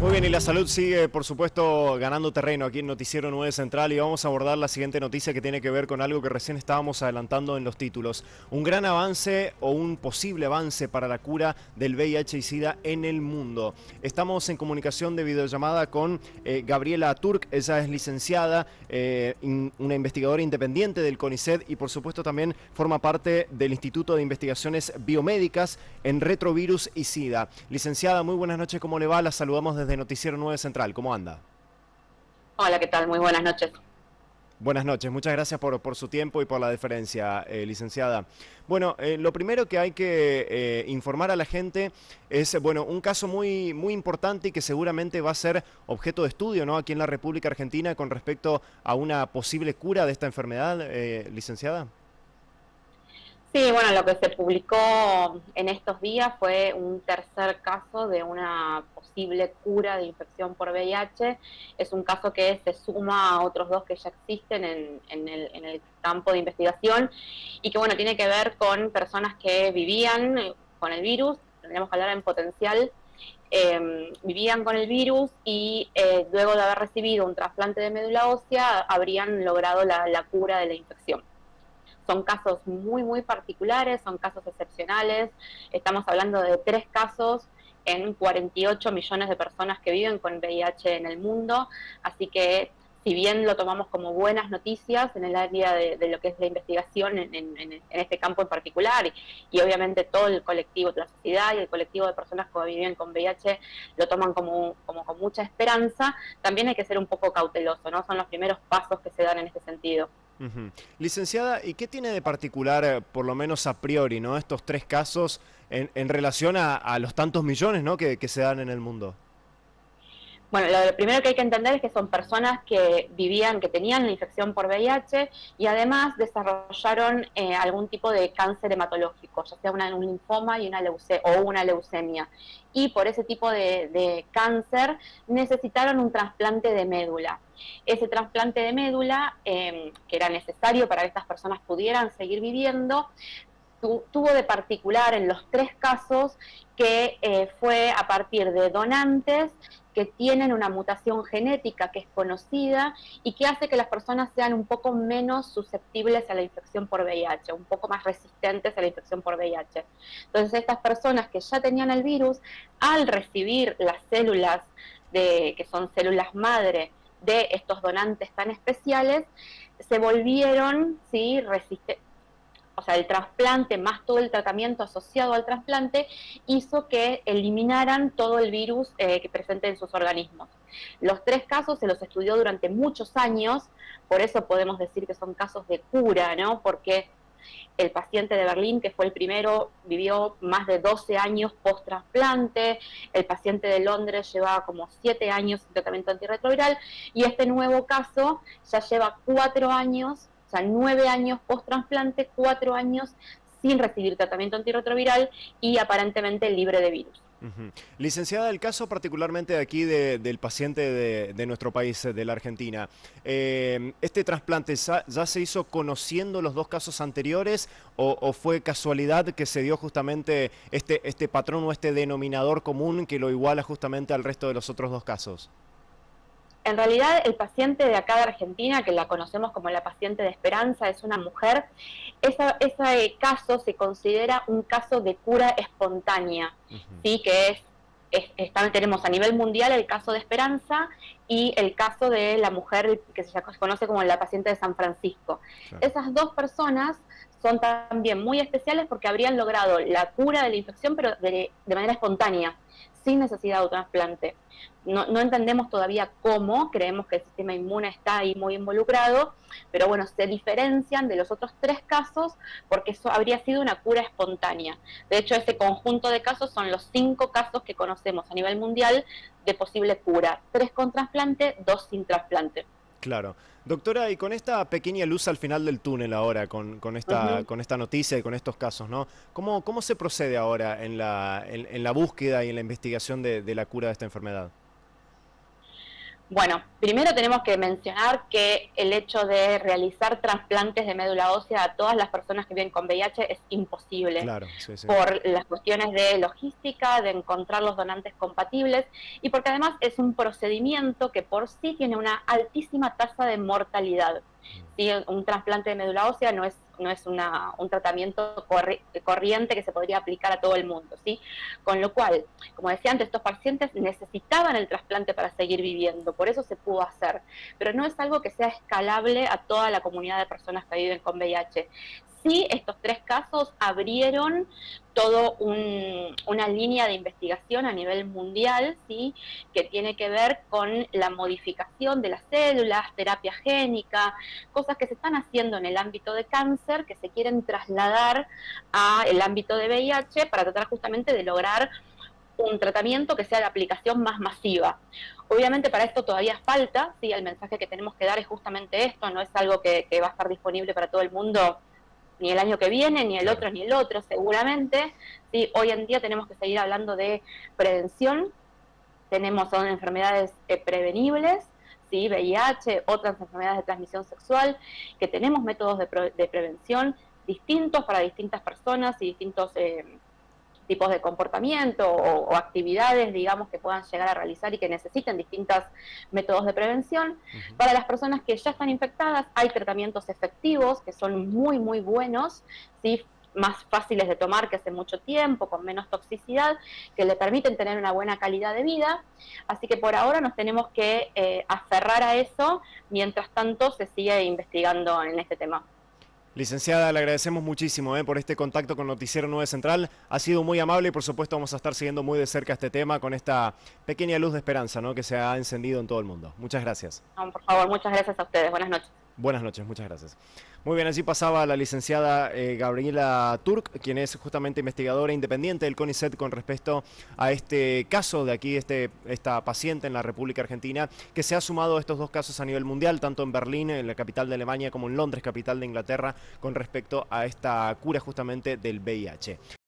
Muy bien, y la salud sigue, por supuesto, ganando terreno aquí en Noticiero 9 Central y vamos a abordar la siguiente noticia que tiene que ver con algo que recién estábamos adelantando en los títulos. Un gran avance o un posible avance para la cura del VIH y SIDA en el mundo. Estamos en comunicación de videollamada con eh, Gabriela Turk, ella es licenciada, eh, una investigadora independiente del CONICET y por supuesto también forma parte del Instituto de Investigaciones Biomédicas en Retrovirus y SIDA. Licenciada, muy buenas noches, ¿cómo le va? La saludamos desde de Noticiero 9 Central. ¿Cómo anda? Hola, ¿qué tal? Muy buenas noches. Buenas noches, muchas gracias por, por, su tiempo y por la deferencia, eh, licenciada. Bueno, eh, lo primero que hay que eh, informar a la gente es, bueno, un caso muy, muy importante y que seguramente va a ser objeto de estudio, ¿no? Aquí en la República Argentina con respecto a una posible cura de esta enfermedad, licenciada. Sí, bueno, lo que se publicó en estos días fue un tercer caso de una posible cura de infección por VIH. Es un caso que se suma a otros dos que ya existen en, el, campo de investigación y que, bueno, tiene que ver con personas que vivían con el virus, tendríamos que hablar en potencial, em, vivían con el virus y eh, luego de haber recibido un trasplante de médula ósea habrían logrado la cura de la infección. Son casos muy, muy particulares, son casos excepcionales. Estamos hablando de tres casos en 48 millones de personas que viven con VIH en el mundo. Así que si bien lo tomamos como buenas noticias en el área de, lo que es la investigación en, este campo en particular, y, obviamente todo el colectivo de la sociedad y el colectivo de personas que viven con VIH lo toman como, como con mucha esperanza, también hay que ser un poco cauteloso, ¿no? Son los primeros pasos que se dan en este sentido. Licenciada, ¿y qué tiene de particular, eh, por lo menos a priori, ¿no? estos tres casos en, relación a, los tantos millones ¿no? que se dan en el mundo? Bueno, lo primero que hay que entender es que son personas que vivían, que tenían la infección por VIH y además desarrollaron eh, algún tipo de cáncer hematológico, ya sea un linfoma y una o una leucemia. Y por ese tipo de, cáncer necesitaron un trasplante de médula. Ese trasplante de médula, em, que era necesario para que estas personas pudieran seguir viviendo, tuvo de particular en los tres casos que eh, fue a partir de donantes que tienen una mutación genética que es conocida y que hace que las personas sean un poco menos susceptibles a la infección por VIH, un poco más resistentes a la infección por VIH. Entonces estas personas que ya tenían el virus, al recibir las células de, que son células madre de estos donantes tan especiales, se volvieron ¿sí? resistentes o sea, el trasplante más todo el tratamiento asociado al trasplante hizo que eliminaran todo el virus eh, que presente en sus organismos. Los tres casos se los estudió durante muchos años, por eso podemos decir que son casos de cura, ¿no? Porque el paciente de Berlín, que fue el primero, vivió más de 12 años post-trasplante. El paciente de Londres llevaba como 7 años en tratamiento antirretroviral. Y este nuevo caso ya lleva 4 años o sea, nueve años post-trasplante, cuatro años sin recibir tratamiento antirretroviral y aparentemente libre de virus. Licenciada, el caso particularmente de aquí del paciente de, nuestro país, de la Argentina, eh, ¿este trasplante ya se hizo conociendo los dos casos anteriores o, fue casualidad que se dio justamente este, este patrón o este denominador común que lo iguala justamente al resto de los otros dos casos? En realidad, el paciente de acá de Argentina, que la conocemos como la paciente de esperanza, es una mujer. ese caso se considera un caso de cura espontánea, ¿sí? que es tenemos a nivel mundial el caso de Esperanza y el caso de la mujer que se conoce como la paciente de San Francisco. Esas dos personas son también muy especiales porque habrían logrado la cura de la infección, pero de manera espontánea sin necesidad de un trasplante. No, no, entendemos todavía cómo, creemos que el sistema inmune está ahí muy involucrado, pero bueno, se diferencian de los otros tres casos porque eso habría sido una cura espontánea. De hecho, ese conjunto de casos son los cinco casos que conocemos a nivel mundial de posible cura, tres con trasplante, dos sin trasplante. Claro. Doctora, y con esta pequeña luz al final del túnel ahora, con, esta, con esta noticia y con estos casos, ¿no? ¿Cómo, cómo se procede ahora en la, en, la búsqueda y en la investigación de, la cura de esta enfermedad? Bueno, primero tenemos que mencionar que el hecho de realizar trasplantes de médula ósea a todas las personas que viven con VIH es imposible. Claro, sí, sí. Por las cuestiones de logística, de encontrar los donantes compatibles y porque además es un procedimiento que por sí tiene una altísima tasa de mortalidad. ¿sí? Un trasplante de médula ósea no es, no es una, un tratamiento corriente que se podría aplicar a todo el mundo. ¿sí? Con lo cual, como decía antes, estos pacientes necesitaban el trasplante para seguir viviendo, por eso se pudo hacer. Pero no es algo que sea escalable a toda la comunidad de personas que viven con VIH sí, estos tres casos abrieron todo una línea de investigación a nivel mundial, ¿sí? que tiene que ver con la modificación de las células, terapia génica, cosas que se están haciendo en el ámbito de cáncer que se quieren trasladar al ámbito de VIH para tratar justamente de lograr un tratamiento que sea de aplicación más masiva. Obviamente para esto todavía falta, ¿sí? el mensaje que tenemos que dar es justamente esto, no es algo que, que va a estar disponible para todo el mundo ni el año que viene, ni el otro, ni el otro, seguramente. ¿sí? Hoy en día tenemos que seguir hablando de prevención, tenemos son enfermedades eh, prevenibles, ¿sí? VIH, otras enfermedades de transmisión sexual, que tenemos métodos de, prevención distintos para distintas personas y distintos... Eh, tipos de comportamiento o, actividades, digamos, que puedan llegar a realizar y que necesiten distintos métodos de prevención. Para las personas que ya están infectadas, hay tratamientos efectivos que son muy, muy buenos, ¿sí? más fáciles de tomar que hace mucho tiempo, con menos toxicidad, que le permiten tener una buena calidad de vida. Así que por ahora nos tenemos que eh, aferrar a eso, mientras tanto se sigue investigando en este tema. Licenciada, le agradecemos muchísimo eh, por este contacto con Noticiero 9 Central. Ha sido muy amable y por supuesto vamos a estar siguiendo muy de cerca este tema con esta pequeña luz de esperanza ¿no? que se ha encendido en todo el mundo. Muchas gracias. por favor, muchas gracias a ustedes. Buenas noches. Buenas noches, muchas gracias. Muy bien, así pasaba la licenciada eh, Gabriela Turk, quien es justamente investigadora independiente del CONICET con respecto a este caso de aquí, este, esta paciente en la República Argentina, que se ha sumado a estos dos casos a nivel mundial, tanto en Berlín, en la capital de Alemania, como en Londres, capital de Inglaterra, con respecto a esta cura justamente del VIH.